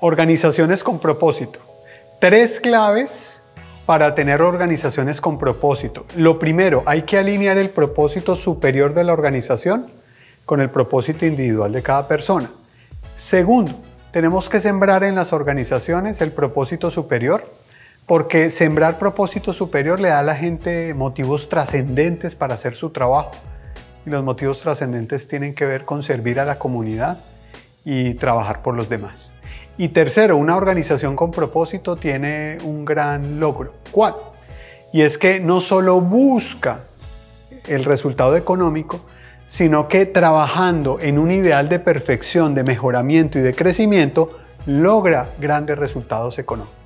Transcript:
Organizaciones con propósito. Tres claves para tener organizaciones con propósito. Lo primero, hay que alinear el propósito superior de la organización con el propósito individual de cada persona. Segundo, tenemos que sembrar en las organizaciones el propósito superior, porque sembrar propósito superior le da a la gente motivos trascendentes para hacer su trabajo. Y los motivos trascendentes tienen que ver con servir a la comunidad y trabajar por los demás. Y tercero, una organización con propósito tiene un gran logro. ¿Cuál? Y es que no solo busca el resultado económico, sino que trabajando en un ideal de perfección, de mejoramiento y de crecimiento, logra grandes resultados económicos.